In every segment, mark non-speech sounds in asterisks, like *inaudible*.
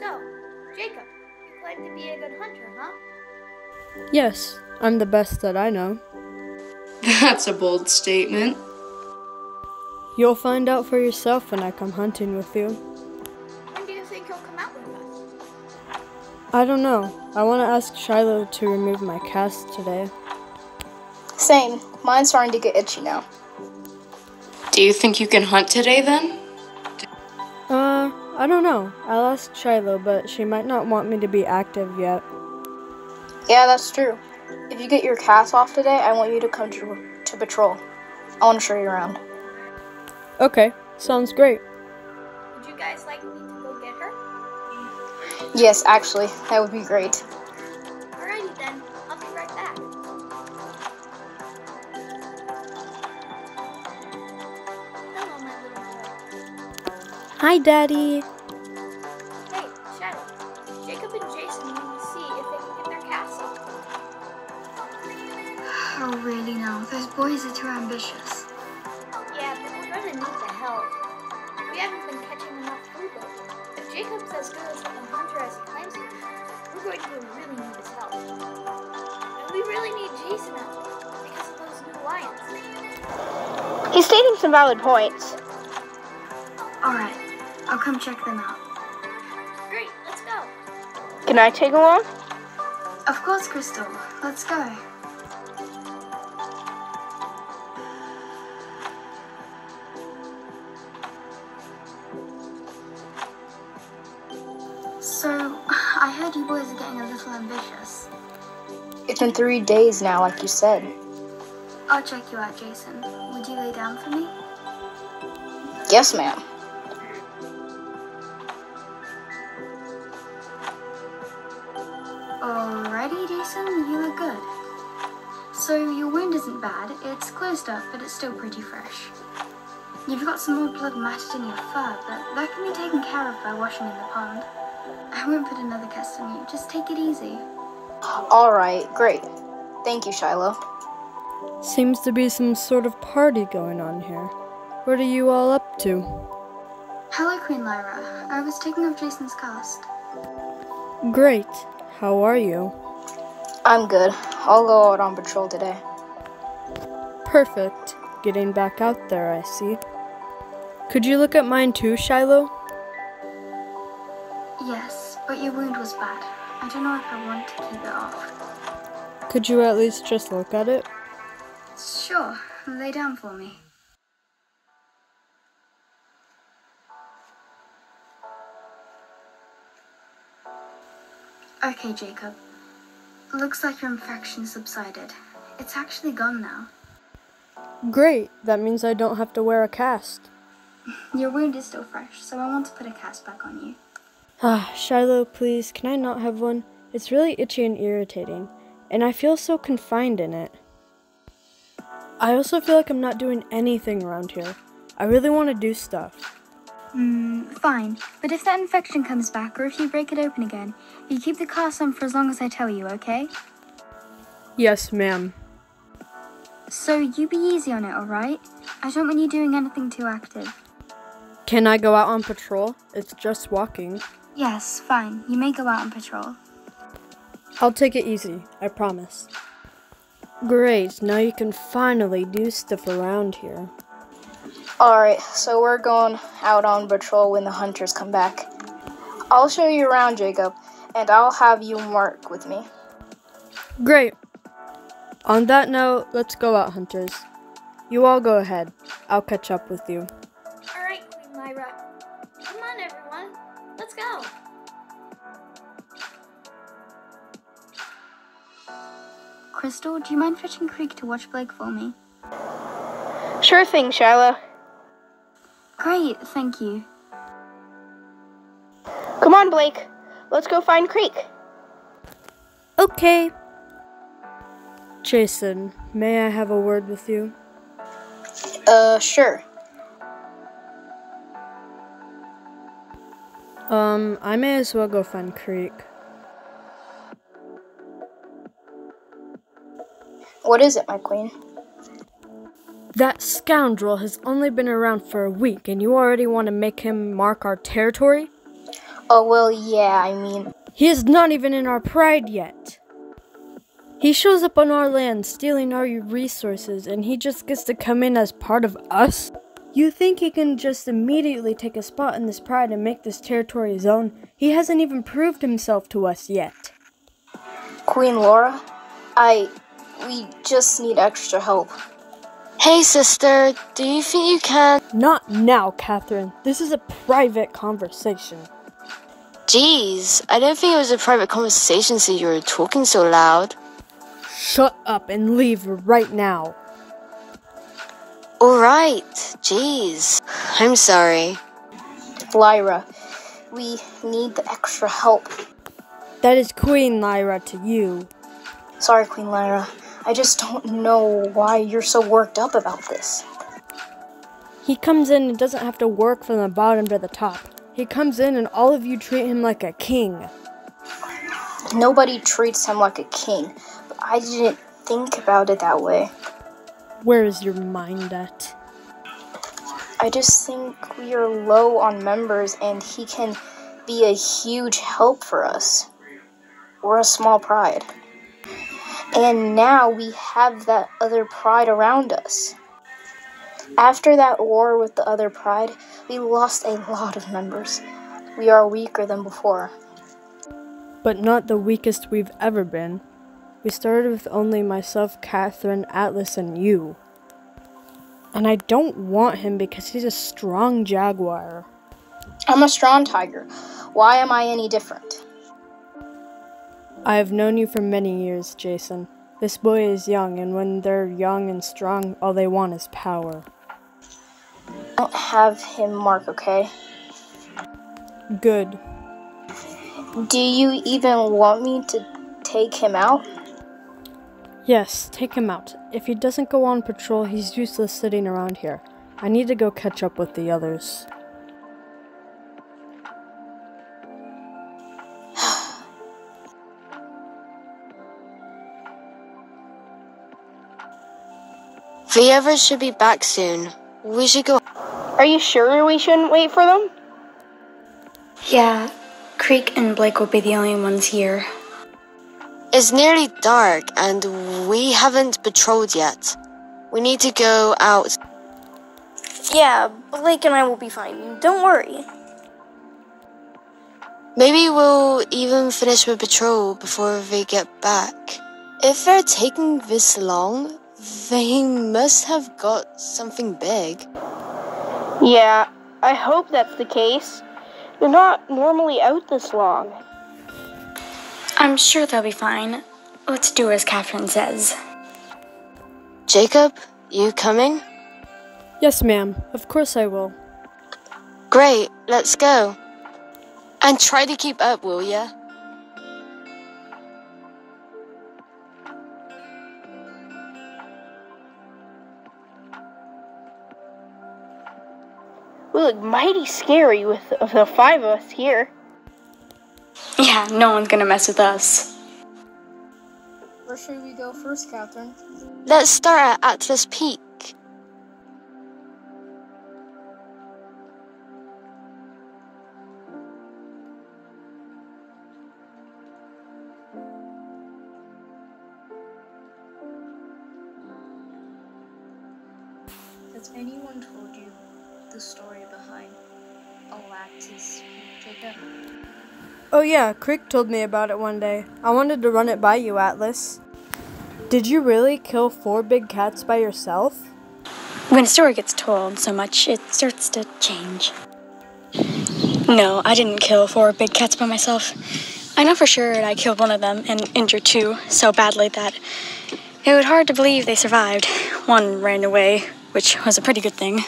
So, Jacob, you claim to be a good hunter, huh? Yes, I'm the best that I know. *laughs* That's a bold statement. You'll find out for yourself when I come hunting with you. When do you think you'll come out with us? I don't know. I want to ask Shiloh to remove my cast today. Same. Mine's starting to get itchy now. Do you think you can hunt today then? I don't know. I'll ask Shiloh, but she might not want me to be active yet. Yeah, that's true. If you get your cast off today, I want you to come to, to patrol. I want to show you around. Okay, sounds great. Would you guys like me to go get her? Yes, actually, that would be great. Hi, Daddy. Hey, Shadow. Jacob and Jason need to see if they can get their casts off. Oh, really now? Those boys are too ambitious. Yeah, but we're gonna need the help. We haven't been catching enough food though. If Jacob's as good as a hunter as he claims to be, we're going to really need his help. And we really need Jason out because of those new lions. He's stating some valid points. Alright, I'll come check them out. Great, let's go. Can I take along? Of course, Crystal. Let's go. So, I heard you boys are getting a little ambitious. It's been three days now, like you said. I'll check you out, Jason. Would you lay down for me? Yes, ma'am. Bad. It's closed up, but it's still pretty fresh. You've got some more blood matted in your fur, but that can be taken care of by washing in the pond. I won't put another cast on you. Just take it easy. Alright, great. Thank you, Shiloh. Seems to be some sort of party going on here. What are you all up to? Hello, Queen Lyra. I was taking off Jason's cast. Great. How are you? I'm good. I'll go out on patrol today. Perfect. Getting back out there, I see. Could you look at mine too, Shiloh? Yes, but your wound was bad. I don't know if I want to keep it off. Could you at least just look at it? Sure, lay down for me. Okay, Jacob. Looks like your infection subsided. It's actually gone now. Great. That means I don't have to wear a cast. Your wound is still fresh, so I want to put a cast back on you. Ah, Shiloh, please, can I not have one? It's really itchy and irritating, and I feel so confined in it. I also feel like I'm not doing anything around here. I really want to do stuff. Hmm, fine. But if that infection comes back, or if you break it open again, you keep the cast on for as long as I tell you, okay? Yes, ma'am. So you be easy on it, alright? I don't want you doing anything too active. Can I go out on patrol? It's just walking. Yes, fine. You may go out on patrol. I'll take it easy, I promise. Great, now you can finally do stuff around here. Alright, so we're going out on patrol when the hunters come back. I'll show you around, Jacob, and I'll have you Mark with me. Great. On that note, let's go out, hunters. You all go ahead. I'll catch up with you. Alright, Queen Lyra. Come on, everyone. Let's go. Crystal, do you mind fetching Creek to watch Blake for me? Sure thing, Shiloh. Great, thank you. Come on, Blake. Let's go find Creek. Okay. Jason, may I have a word with you? Uh, sure. Um, I may as well go find Creek. What is it, my queen? That scoundrel has only been around for a week and you already want to make him mark our territory? Oh, well, yeah, I mean, He is not even in our pride yet. He shows up on our land stealing our resources and he just gets to come in as part of us? You think he can just immediately take a spot in this pride and make this territory his own? He hasn't even proved himself to us yet. Queen Lyra, I. We just need extra help. Hey, sister, do you think you can? Not now, Kathryn. This is a private conversation. Jeez, I didn't think it was a private conversation so you were talking so loud. Shut up and leave right now. Alright, jeez. I'm sorry. Lyra, we need the extra help. That is Queen Lyra to you. Sorry, Queen Lyra. I just don't know why you're so worked up about this. He comes in and doesn't have to work from the bottom to the top. He comes in and all of you treat him like a king. Nobody treats him like a king, but I didn't think about it that way. Where is your mind at? I just think we are low on members and he can be a huge help for us. We're a small pride. And now we have that other pride around us. After that war with the other pride, we lost a lot of members. We are weaker than before. But not the weakest we've ever been. We started with only myself, Kathryn, Atlas, and you. And I don't want him because he's a strong jaguar. I'm a strong tiger. Why am I any different? I have known you for many years, Jason. This boy is young, and when they're young and strong, all they want is power. Don't have him mark, okay? Good. Do you even want me to take him out? Yes, take him out. If he doesn't go on patrol, he's useless sitting around here. I need to go catch up with the others. *sighs* The others should be back soon. We should go. Are you sure we shouldn't wait for them? Yeah, Creek and Blake will be the only ones here. It's nearly dark and we haven't patrolled yet. We need to go out. Yeah, Blake and I will be fine. Don't worry. Maybe we'll even finish the patrol before they get back. If they're taking this long, they must have got something big. Yeah, I hope that's the case. They're not normally out this long. I'm sure they'll be fine. Let's do as Kathryn says. Jacob, you coming? Yes, ma'am. Of course I will. Great, let's go. And try to keep up, will ya? We look mighty scary with the five of us here. Yeah, no one's gonna mess with us. Where should we go first, Kathryn? Let's start at Atlas Peak. Oh, yeah, Creek told me about it one day. I wanted to run it by you, Atlas. Did you really kill four big cats by yourself? When a story gets told so much, it starts to change. No, I didn't kill four big cats by myself. I know for sure I killed one of them and injured two so badly that it was hard to believe they survived. One ran away, which was a pretty good thing.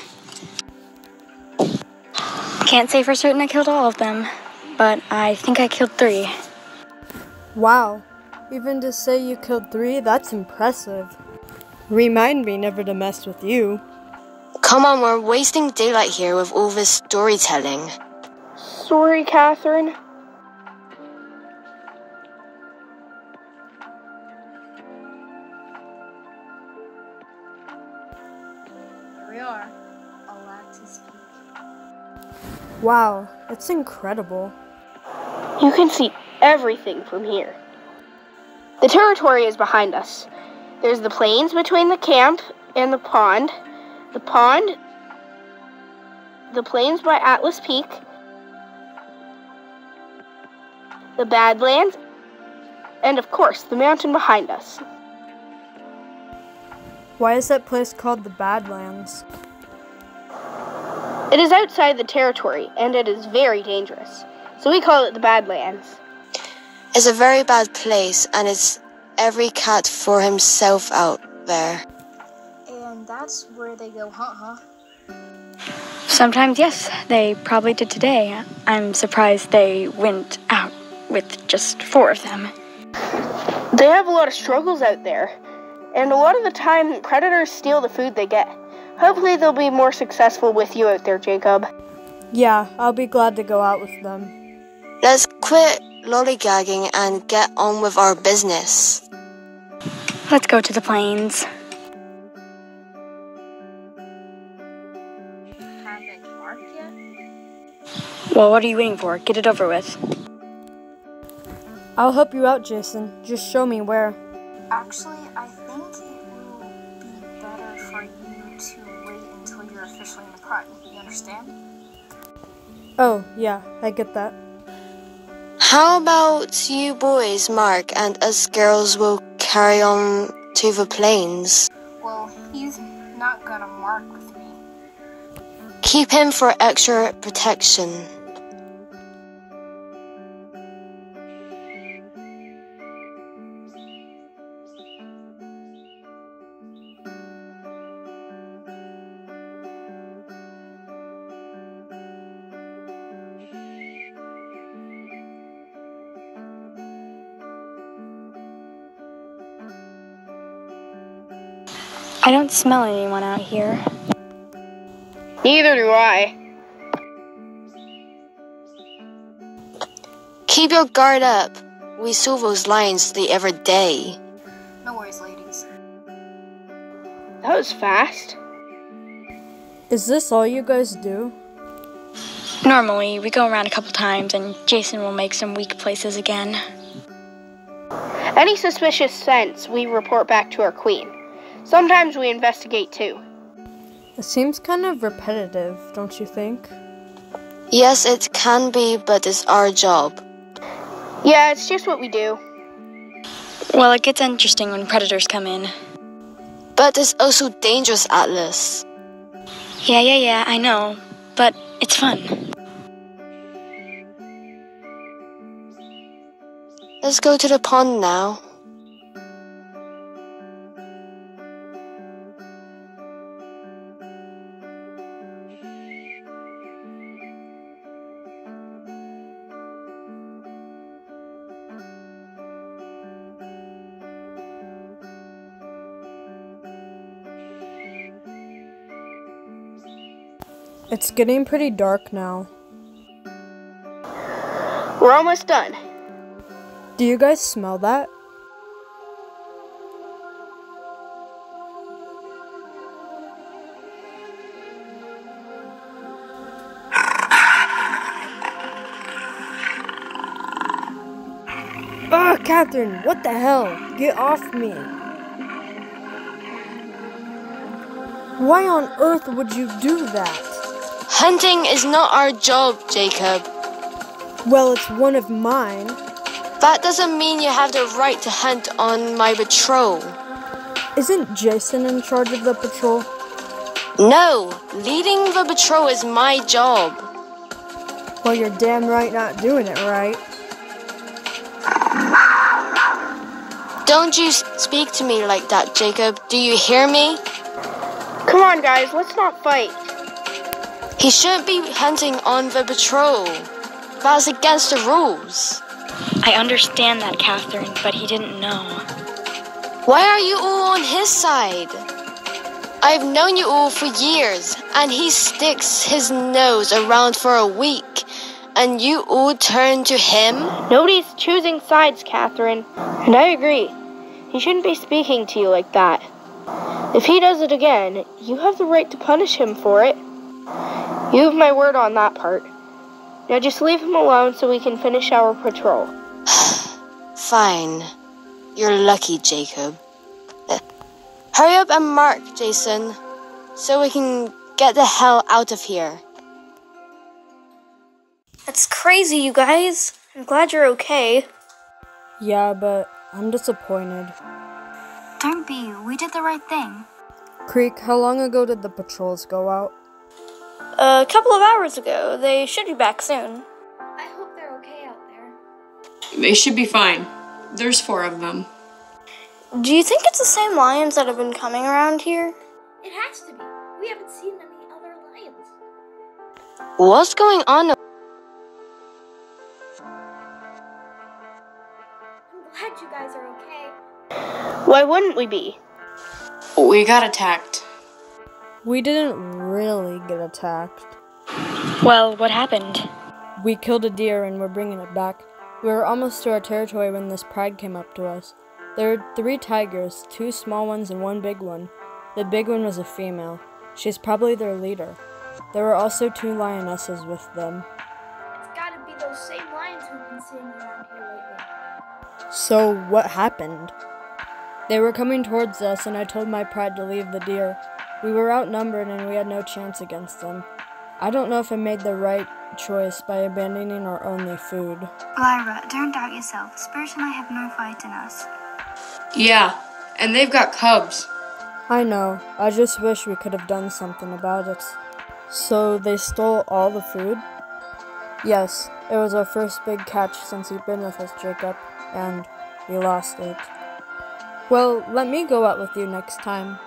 Can't say for certain I killed all of them, but I think I killed three. Wow. Even to say you killed three, that's impressive. Remind me never to mess with you. Come on, we're wasting daylight here with all this storytelling. Sorry, Kathryn. Here we are, Atlas Peak. Wow, it's incredible. You can see everything from here. The territory is behind us. There's the plains between the camp and the pond, the pond, the plains by Atlas Peak, the Badlands, and of course, the mountain behind us. Why is that place called the Badlands? It is outside the territory and it is very dangerous, so we call it the Badlands. It's a very bad place, and it's every cat for himself out there. And that's where they go hunt, huh? Sometimes, yes, they probably did today. I'm surprised they went out with just four of them. They have a lot of struggles out there, and a lot of the time, predators steal the food they get. Hopefully, they'll be more successful with you out there, Jacob. Yeah, I'll be glad to go out with them. Let's quit lollygagging and get on with our business. Let's go to the plains. Haven't marked yet? Well, what are you waiting for? Get it over with. I'll help you out, Jason. Just show me where. Actually, I think it will be better for you to wait until you're officially in the pride. You understand? Oh, yeah, I get that. How about you boys, Mark, and us girls will carry on to the plains? Well, he's not gonna mark with me. Keep him for extra protection. I don't smell anyone out here. Neither do I. Keep your guard up. We saw those lions the other day. No worries, ladies. That was fast. Is this all you guys do? Normally, we go around a couple times and Jason will make some weak places again. Any suspicious scents, we report back to our queen. Sometimes we investigate too. It seems kind of repetitive, don't you think? Yes, it can be, but it's our job. Yeah, it's just what we do. Well, it gets interesting when predators come in. But it's also dangerous, Atlas. Yeah, yeah, yeah, I know. But it's fun. Let's go to the pond now. Getting pretty dark now. We're almost done. Do you guys smell that? Ah, Kathryn, what the hell? Get off me. Why on earth would you do that? Hunting is not our job, Jacob. Well, it's one of mine. That doesn't mean you have the right to hunt on my patrol. Isn't Jason in charge of the patrol? No, leading the patrol is my job. Well, you're damn right not doing it right. Don't you speak to me like that, Jacob. Do you hear me? Come on, guys, let's not fight. He shouldn't be hunting on the patrol. That's against the rules. I understand that, Kathryn, but he didn't know. Why are you all on his side? I've known you all for years, and he sticks his nose around for a week, and you all turn to him? Nobody's choosing sides, Kathryn. And I agree. He shouldn't be speaking to you like that. If he does it again, you have the right to punish him for it. You have my word on that part. Now just leave him alone so we can finish our patrol. *sighs* Fine. You're lucky, Jacob. *laughs* Hurry up and mark, Jason, so we can get the hell out of here. That's crazy, you guys. I'm glad you're okay. Yeah, but I'm disappointed. Don't be. We did the right thing. Creek, how long ago did the patrols go out? A couple of hours ago. They should be back soon. I hope they're okay out there. They should be fine. There's four of them. Do you think it's the same lions that have been coming around here? It has to be. We haven't seen any other lions. What's going on? I'm glad you guys are okay. Why wouldn't we be? We got attacked. We didn't really get attacked. Well, what happened? We killed a deer and we're bringing it back. We were almost to our territory when this pride came up to us. There were three tigers, two small ones and one big one. The big one was a female. She's probably their leader. There were also two lionesses with them. It's gotta be those same lions we've been seeing around here lately. So, what happened? They were coming towards us, and I told my pride to leave the deer. We were outnumbered and we had no chance against them. I don't know if I made the right choice by abandoning our only food. Lyra, don't doubt yourself. Spirit and I have no fight in us. Yeah, and they've got cubs. I know, I just wish we could have done something about it. So, they stole all the food? Yes, it was our first big catch since you've been with us, Jacob, and we lost it. Well, let me go out with you next time.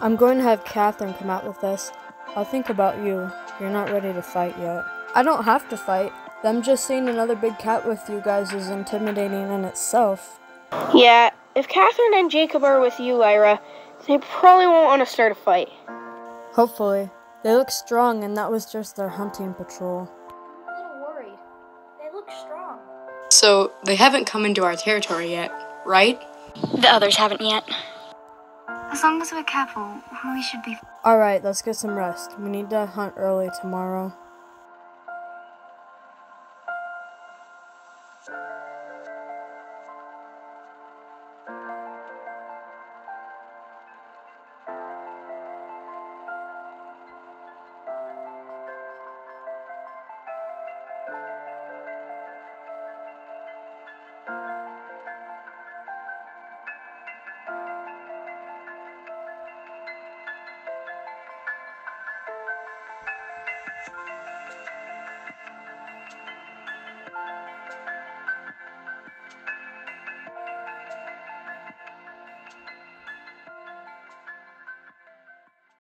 I'm going to have Kathryn come out with us. I'll think about you. You're not ready to fight yet. I don't have to fight. Them just seeing another big cat with you guys is intimidating in itself. Yeah, if Kathryn and Jacob are with you, Lyra, they probably won't want to start a fight. Hopefully. They look strong, and that was just their hunting patrol. I'm a little worried. They look strong. So they haven't come into our territory yet, right? The others haven't yet. As long as we're careful, we should be. Alright, let's get some rest. We need to hunt early tomorrow.